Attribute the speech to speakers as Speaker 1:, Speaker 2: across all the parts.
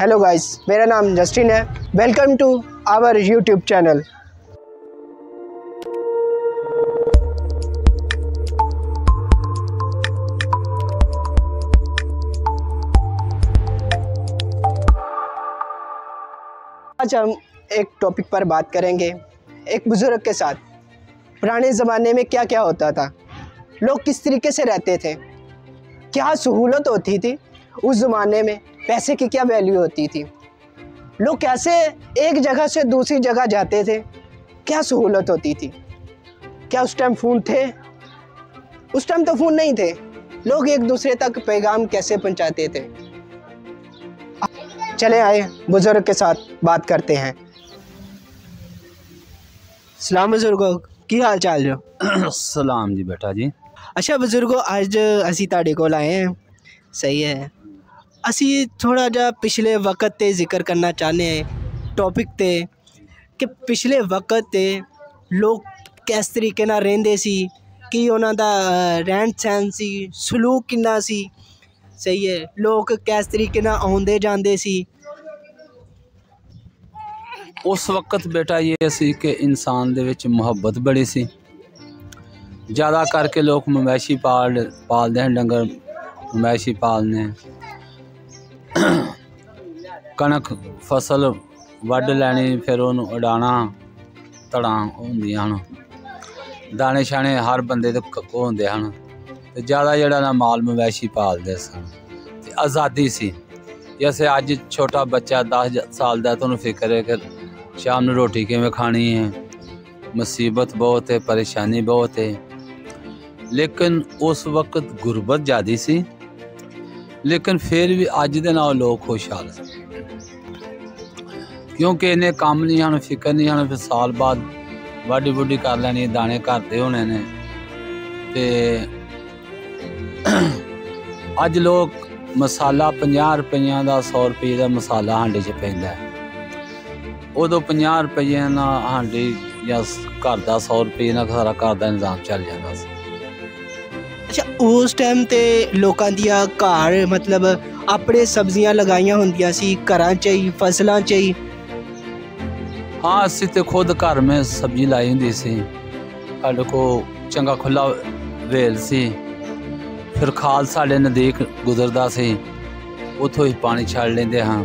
Speaker 1: Hello guys मेरा नाम Justin है. Welcome to our YouTube channel आज हम एक टॉपिक पर बात करेंगे. एक बुज़ुर्ग के साथ. पुराने ज़माने में क्या क्या होता था? लोग किस तरीके से रहते थे? क्या सहूलत होती थी उस ज़माने में? पैसे की क्या वैल्यू होती थी? लोग कैसे एक जगह से दूसरी जगह जाते थे? क्या सहूलत होती थी? क्या उस टाइम फ़ोन थे? उस टाइम तो फ़ोन नहीं थे। लोग एक दूसरे तक पैगाम कैसे पहुंचाते थे? चले आए बुज़ुर्ग के साथ बात करते हैं। सलाम बुज़ुर्गो की हाल चाल जो?
Speaker 2: सलाम जी बेटा जी।
Speaker 1: अच्छा बुज़ुर्गो आज असी ताड़े को लाए हैं। सही है। ਅਸੀਂ ਥੋੜਾ ਜਿਹਾ ਪਿਛਲੇ ਵਕਤ ਤੇ ਜ਼ਿਕਰ ਕਰਨਾ ਚਾਹੁੰਦੇ ਹਾਂ ਟੌਪਿਕ ਤੇ ਕਿ ਪਿਛਲੇ ਵਕਤ ਤੇ ਲੋਕ ਕਿਸ ਤਰੀਕੇ ਨਾਲ ਰਹਿੰਦੇ ਸੀ, ਕੀ ਉਹਨਾਂ ਦਾ ਰਹਿਣ ਸਹਿਣ ਸੀ, ਸਲੂਕ ਕਿੰਨਾ ਸੀ, ਸਹੀ ਹੈ, ਲੋਕ ਕਿਸ ਤਰੀਕੇ ਨਾਲ ਆਉਂਦੇ ਜਾਂਦੇ ਸੀ?
Speaker 2: ਉਸ ਵਕਤ ਬੇਟਾ ਇਹ ਸੀ ਕਿ ਇਨਸਾਨ ਦੇ ਵਿੱਚ ਮੁਹੱਬਤ ਬੜੀ ਸੀ। ਜ਼ਿਆਦਾ ਕਰਕੇ ਲੋਕ ਮਵੈਸ਼ੀ ਪਾਲ, ਪਾਲਦੇ ਹਨ, ਡੰਗਰ ਮਵੈਸ਼ੀ ਪਾਲਨੇ ਕਣਕ ਫਸਲ ਵੱਢ ਲੈਣੀ ਫਿਰ ਉਹਨੂੰ ਉਡਾਣਾ ਧੜਾਂ ਹੁੰਦੀਆਂ ਹਨ ਦਾਣੇ ਛਾਣੇ ਹਰ ਬੰਦੇ ਦੇ ਕ- ਕੋਲ ਹੁੰਦੇ ਹਨ ਤੇ ਜ਼ਿਆਦਾ ਜਿਹੜਾ ਨਾ ਮਾਲ ਮਵੈਸ਼ੀ ਪਾਲਦੇ ਸਨ ਤੇ ਆਜ਼ਾਦੀ ਸੀ ਜੈਸੇ ਅੱਜ ਛੋਟਾ ਬੱਚਾ 10 ਸਾਲ ਦਾ ਤੁਹਾਨੂੰ ਫਿਕਰ ਹੈ ਕਿ ਸ਼ਾਮ ਨੂੰ ਰੋਟੀ ਕਿਵੇਂ ਖਾਣੀ ਹੈ ਮੁਸੀਬਤ ਬਹੁਤ ਹੈ ਪਰੇਸ਼ਾਨੀ ਬਹੁਤ ਹੈ ਲੇਕਿਨ ਉਸ ਵਕਤ ਗੁਰਬਤ ਜ਼ਿਆਦੀ ਸੀ ਲੇਕਿਨ ਫਿਰ ਵੀ ਅੱਜ ਦੇ ਨਾਲ ਲੋਕ ਖੁਸ਼ਹਾਲ ਸੀ ਕਿਉਂਕਿ ਇਹਨੇ ਕੰਮ ਨਹੀਂ ਹਨ ਫਿਕਰ ਨਹੀਂ ਹਨ ਫਿਰ ਸਾਲ ਬਾਅਦ ਵਾਢੀ ਵੁੱਢੀ ਕਰ ਲੈਣੀ ਦਾਣੇ ਘਰ ਦੇ ਹੋਣੇ ਨੇ ਤੇ ਅੱਜ ਲੋਕ ਮਸਾਲਾ 50 ਰੁਪਈਆਂ ਦਾ 100 ਰੁਪਏ ਦਾ ਮਸਾਲਾ ਹਾਂਡੇ 'ਚ ਪੈਂਦਾ ਹੈ ਉਦੋਂ 50 ਰੁਪਏ ਨਾਲ ਹਾਂਡੀ ਜਾਂ ਸ- ਘਰ ਦਾ 100 ਰੁਪਏ ਨਾਲ ਸਾਰਾ ਘਰ ਦਾ ਨਿਜ਼ਾਮ ਚੱਲ ਜਾਂਦਾ ਸੀ
Speaker 1: ਅੱਛਾ ਉਸ ਟਾਈਮ ਤੇ ਲੋਕਾਂ ਦੀਆਂ ਘਰ ਮਤਲਬ ਆਪਣੇ ਸਬਜ਼ੀਆਂ ਲਗਾਈਆਂ ਹੁੰਦੀਆਂ ਸੀ ਘਰਾਂ 'ਚ ਹੀ ਫਸਲਾਂ 'ਚ ਹੀ
Speaker 2: ਹਾਂ ਅਸੀਂ ਤੇ ਖੁਦ ਘਰ ਮੈਂ ਸਬਜ਼ੀ ਲਾਈ ਹੁੰਦੀ ਸੀ ਸਾਡੇ ਕੋ ਚੰਗਾ ਖੁੱਲਾ ਵੇਲ ਸੀ ਫਿਰ ਖਾਲ ਸਾਡੇ ਨਜ਼ਦੀਕ ਗੁਜ਼ਰਦਾ ਸੀ ਉਥੋਂ ਹੀ ਪਾਣੀ ਛੱਡ ਲੈਂਦੇ ਹਾਂ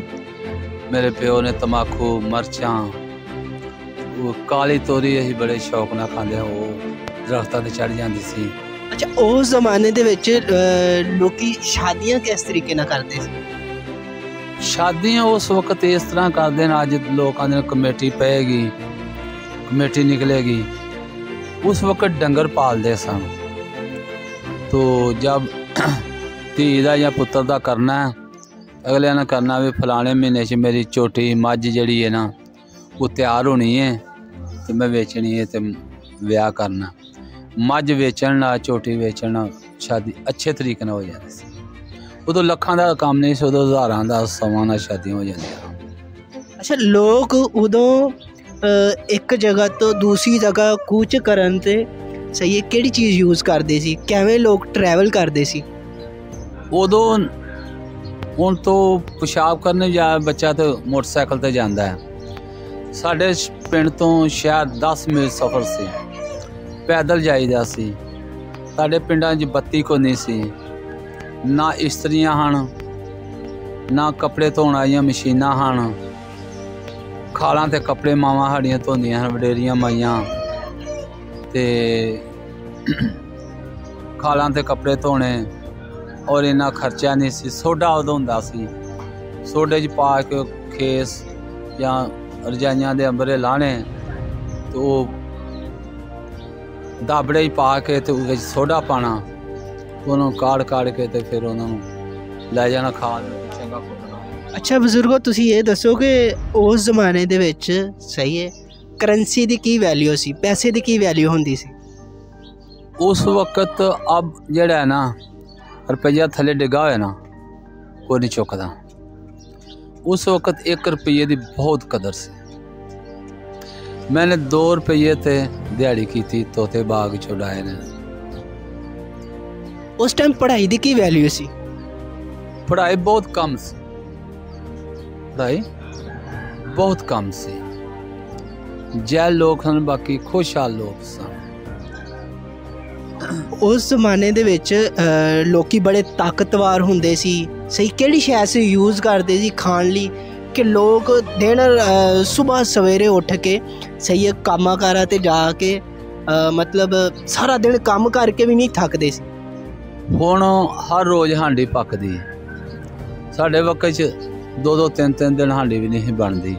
Speaker 2: ਮੇਰੇ ਪਿਓ ਨੇ ਤਮਾਕੂ ਮਰਚਾਂ ਉਹ ਕਾਲੀ ਤੋਰੀ ਅਸੀਂ ਬੜੇ ਸ਼ੌਕ ਨਾਲ ਖਾਂਦੇ ਹਾਂ ਉਹ ਦਰਖਤਾਂ ਤੇ ਚੜ ਜਾਂਦੀ ਸੀ
Speaker 1: ਅੱਛਾ ਉਸ ਜ਼ਮਾਨੇ ਦੇ ਵਿੱਚ ਅ, ਲੋਕੀ ਸ਼ਾਦੀਆਂ ਕਿਸ ਤਰੀਕੇ ਨਾਲ ਕਰਦੇ ਸੀ
Speaker 2: ਸ਼ਾਦੀਆਂ ਉਸ ਵਕਤ ਇਸ ਤਰ੍ਹਾਂ ਕਰਦੇ ਨੇ, ਅੱਜ ਲੋਕਾਂ ਦੇ ਕਮੇਟੀ ਪਏਗੀ, ਕਮੇਟੀ ਨਿਕਲੇਗੀ। ਉਸ ਵਕਤ ਡੰਗਰ ਪਾਲਦੇ ਸਨ। ਤੋ ਜਦ ਧੀ ਦਾ ਜਾਂ ਪੁੱਤਰ ਦਾ ਕਰਨਾ ਹੈ ਅਗਲੇ ਨੇ ਕਰਨਾ ਵੀ ਫਲਾਣੇ ਮਹੀਨੇ 'ਚ ਮੇਰੀ ਝੋਟੀ ਮੱਝ ਜਿਹੜੀ ਹੈ ਨਾ, ਉਹ ਤਿਆਰ ਹੋਣੀ ਹੈ ਤੇ ਮੈਂ ਵੇਚਣੀ ਹੈ ਤੇ ਵਿਆਹ ਕਰਨਾ। ਮੱਝ ਵੇਚਣ ਨਾਲ ਝੋਟੀ ਵੇਚਣ ਨਾਲ ਸ਼ਾਦੀ ਅੱਛੇ ਤਰੀਕੇ ਨਾਲ ਹੋ ਜਾਂਦੀ ਸੀ। ਉਦੋਂ ਲੱਖਾਂ ਦਾ ਕੰਮ ਨਹੀਂ ਸੀ ਉਦੋਂ ਹਜ਼ਾਰਾਂ ਦਾ ਸਮਾਂ ਨਾਲ ਸ਼ਾਦੀਆਂ ਹੋ ਜਾਂਦੀਆਂ।
Speaker 1: ਅੱਛਾ ਲੋਕ ਉਦੋਂ ਇੱਕ ਜਗ੍ਹਾ ਤੋਂ ਦੂਸਰੀ ਜਗ੍ਹਾ ਕੂਚ ਕਰਨ ਤੇ ਸਹੀ ਹੈ ਕਿਹੜੀ ਚੀਜ਼ ਯੂਜ਼ ਕਰਦੇ ਸੀ? ਕਿਵੇਂ ਲੋਕ ਟਰੈਵਲ ਕਰਦੇ ਸੀ?
Speaker 2: ਉਦੋਂ ਹੁਣ ਤੋਂ ਪਿਸ਼ਾਬ ਕਰਨ ਜਾ ਬੱਚਾ ਤੇ ਮੋਟਰਸਾਈਕਲ ਤੇ ਜਾਂਦਾ ਹੈ। ਸਾਡੇ ਪਿੰਡ ਤੋਂ ਸ਼ਹਿਰ 10 ਮੀਲ ਸਫ਼ਰ ਸੀ। ਪੈਦਲ ਜਾਈਦਾ ਸੀ। ਸਾਡੇ ਪਿੰਡਾਂ 'ਚ ਬੱਤੀ ਕੋ ਨਹੀਂ ਸੀ। ਨਾ ਇਸਤਰੀਆਂ ਹਨ ਨਾ ਕੱਪੜੇ ਧੋਣ ਵਾਲੀਆਂ ਮਸ਼ੀਨਾਂ ਹਨ ਖਾਲਾਂ ਤੇ ਕੱਪੜੇ ਮਾਵਾਂ ਸਾਡੀਆਂ ਧੋਂਦੀਆਂ ਹਨ ਵਡੇਰੀਆਂ ਮਾਈਆਂ ਤੇ ਖਾਲਾਂ ਤੇ ਕੱਪੜੇ ਧੋਣੇ ਔਰ ਇੰਨਾ ਖਰਚਾ ਨਹੀਂ ਸੀ ਸੋਡਾ ਉਦੋਂ ਹੁੰਦਾ ਸੀ ਸੋਡੇ 'ਚ ਪਾ ਕੇ ਖੇਸ ਜਾਂ ਰਜਾਈਆਂ ਦੇ ਅੰਬਰੇ ਲਾਣੇ ਤੇ ਉਹ ਦਾਬੜੇ 'ਚ ਪਾ ਕੇ ਤੇ ਉਹਦੇ ਵਿੱਚ ਸੋਡਾ ਪਾਣਾ ਉਹਨੂੰ ਕਾੜ ਕਾੜ ਕੇ ਤੇ ਫਿਰ ਉਹਨਾਂ ਨੂੰ ਲੈ ਜਾਣਾ ਵਿੱਚ ਚੰਗਾ ਕੁੱਟਣਾ
Speaker 1: ਅੱਛਾ ਬਜ਼ੁਰਗੋ ਤੁਸੀਂ ਇਹ ਦੱਸੋ ਕਿ ਉਸ ਜ਼ਮਾਨੇ ਦੇ ਵਿੱਚ ਸਹੀ ਹੈ ਕਰੰਸੀ ਦੀ ਕੀ ਵੈਲਿਊ ਸੀ? ਪੈਸੇ ਦੀ ਕੀ ਵੈਲਿਊ ਹੁੰਦੀ ਸੀ?
Speaker 2: ਉਸ ਵਕਤ ਅਬ ਜਿਹੜਾ ਹੈ ਨਾ ਰੁਪਈਆ ਥੱਲੇ ਡਿੱਗਾ ਹੋਇਆ ਨਾ ਕੋਈ ਨਹੀਂ ਚੁੱਕਦਾ। ਉਸ ਵਕਤ 1 ਰੁਪਈਏ ਦੀ ਬਹੁਤ ਕਦਰ ਸੀ। ਮੈਨੇ 2 ਰੁਪਈਏ ਤੇ ਦਿਹਾੜੀ ਕੀਤੀ ਤੋਤੇ ਬਾਗ ਚੁੜਾਏ ਨੇ।
Speaker 1: ਉਸ ਟਾਈਮ ਪੜ੍ਹਾਈ ਦੀ ਕੀ ਵੈਲਿਊ ਸੀ?
Speaker 2: ਪੜ੍ਹਾਈ ਬਹੁਤ ਕਮ ਸੀ। ਪੜ੍ਹਾਈ ਬਹੁਤ ਕਮ ਸੀ। ਜੈ ਲੋਕ ਹਨ ਬਾਕੀ ਖੁਸ਼ਹਾਲ ਲੋਕ ਸਨ।
Speaker 1: ਉਸ ਜ਼ਮਾਨੇ ਦੇ ਵਿੱਚ ਲੋਕੀ ਬੜੇ ਤਾਕਤਵਰ ਹੁੰਦੇ ਸੀ। ਸਹੀ ਕਿਹੜੀ ਸ਼ੈ ਸੀ ਯੂਜ਼ ਕਰਦੇ ਸੀ ਖਾਣ ਲਈ? ਕਿ ਲੋਕ ਦਿਨ ਸਵੇਰ ਸਵੇਰੇ ਉੱਠ ਕੇ ਸਹੀ ਕੰਮਾਂ ਕਾਰਾਂ ਤੇ ਜਾ ਕੇ ਮਤਲਬ ਸਾਰਾ ਦਿਨ ਕੰਮ ਕਰਕੇ ਵੀ ਨਹੀਂ ਥੱਕਦੇ ਸੀ।
Speaker 2: ਹੁਣ ਹਰ ਰੋਜ਼ ਹਾਂਡੀ ਪੱਕਦੀ ਸਾਡੇ ਵਕਤ 'ਚ ਦੋ ਦੋ ਤਿੰਨ ਤਿੰਨ ਦਿਨ ਹਾਂਡੀ ਵੀ ਨਹੀਂ ਬਣਦੀ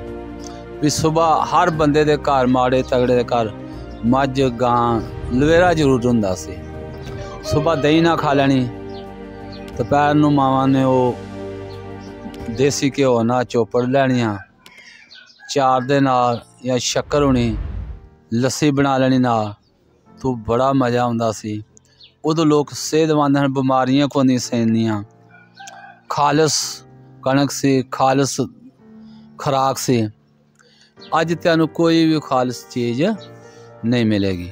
Speaker 2: ਵੀ ਸਵੇਰ ਹਰ ਬੰਦੇ ਦੇ ਘਰ ਮਾੜੇ ਤਗੜੇ ਦੇ ਘਰ ਮੱਝ ਗਾਂ ਲਵੇਰਾ ਜ਼ਰੂਰ ਹੁੰਦਾ ਸੀ ਸਵੇਰ ਦਹੀਂ ਨਾ ਖਾ ਲੈਣੀ ਦੁਪਹਿਰ ਨੂੰ ਮਾਵਾਂ ਨੇ ਉਹ ਦੇਸੀ ਘਿਓ ਨਾਲ ਚੋਪੜ ਲੈਣੀਆਂ ਚਾਰ ਦੇ ਨਾਲ ਜਾਂ ਸ਼ੱਕਰ ਹੋਣੀ ਲੱਸੀ ਬਣਾ ਲੈਣੀ ਨਾਲ ਤੂੰ ਬੜਾ ਮਜ਼ਾ ਆਉਂਦਾ ਸੀ ਉਦੋਂ ਲੋਕ ਸਿਹਤਮੰਦ ਹਨ, ਬਿਮਾਰੀਆਂ ਕੋ ਨਹੀਂ ਸਹਿੰਦੀਆਂ। ਖਾਲਸ ਕਣਕ ਸੀ, ਖਾਲਸ ਖੁਰਾਕ ਸੀ। ਅੱਜ ਤੁਹਾਨੂੰ ਕੋਈ ਵੀ ਖਾਲਸ ਚੀਜ਼ ਨਹੀਂ ਮਿਲੇਗੀ।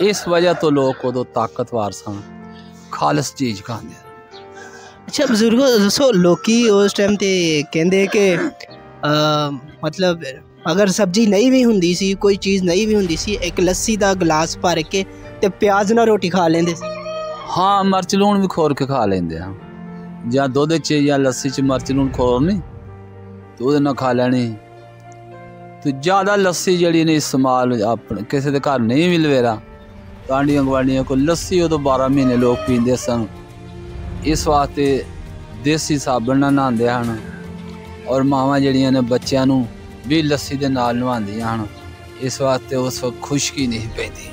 Speaker 2: ਇਸ ਵਜ੍ਹਾ ਤੋਂ ਲੋਕ ਉਦੋਂ ਤਾਕਤਵਰ ਸਨ। ਖਾਲਸ ਚੀਜ਼ ਖਾਂਦੇ
Speaker 1: ਅੱਛਾ, ਬਜ਼ੁਰਗੋ, ਦੱਸੋ, ਲੋਕੀ ਉਸ ਟਾਈਮ ਤੇ ਕਹਿੰਦੇ ਕਿ ਮਤਲਬ ਅਗਰ ਸਬਜ਼ੀ ਨਹੀਂ ਵੀ ਹੁੰਦੀ ਸੀ ਕੋਈ ਚੀਜ਼ ਨਹੀਂ ਵੀ ਹੁੰਦੀ ਸੀ ਇੱਕ ਲੱਸੀ ਦਾ ਗਲਾਸ ਭਰ ਕੇ ਤੇ ਪਿਆਜ਼ ਨਾਲ ਰੋਟੀ ਖਾ ਲੈਂਦੇ ਸੀ
Speaker 2: ਹਾਂ ਮਿਰਚ ਲੂਣ ਵੀ ਖੋਰ ਕੇ ਖਾ ਲੈਂਦੇ ਆ ਜਾਂ ਦੁੱਧ 'ਚ ਜਾਂ ਲੱਸੀ 'ਚ ਮਿਰਚ ਲੂਣ ਖੋਰ ਨਹੀਂ ਤੇ ਉਹਦੇ ਨਾਲ ਖਾ ਲੈਣੀ ਤੇ ਜ਼ਿਆਦਾ ਲੱਸੀ ਜਿਹੜੀ ਨੇ ਇਸਤੇਮਾਲ ਆਪਣੇ ਕਿਸੇ ਦੇ ਘਰ ਨਹੀਂ ਵੀ ਲਵੇਰਾ ਆਂਡੀਆਂ ਗਵਾਂਡੀਆਂ ਕੋ ਲੱਸੀ ਉਦੋਂ 12 ਮਹੀਨੇ ਲੋਕ ਪੀਂਦੇ ਸਨ ਇਸ ਵਾਸਤੇ ਦੇਸੀ ਸਾਬਣ ਨਾਲ ਨਹਾਉਂਦੇ ਹਨ ਔਰ ਮਾਵਾਂ ਜਿਹੜੀਆਂ ਨੇ ਬੱਚਿਆਂ ਨੂੰ ਵੀ ਲੱਸੀ ਦੇ ਨਾਲ ਨਵਾਉਂਦੀਆਂ ਹਨ। ਇਸ ਵਾਸਤੇ ਉਸ ਵਕਤ ਖੁਸ਼ਕੀ ਨਹੀਂ ਪੈਂਦੀ।